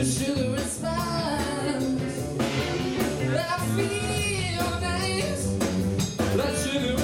That sugar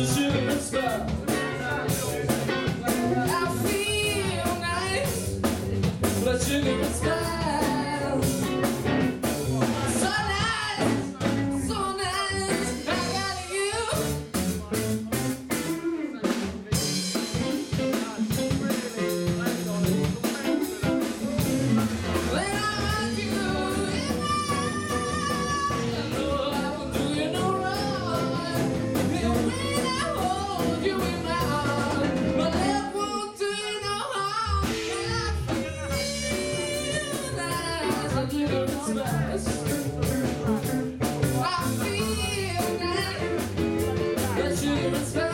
to shoot and stuff. I feel now that you respect.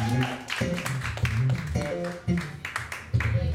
Amen.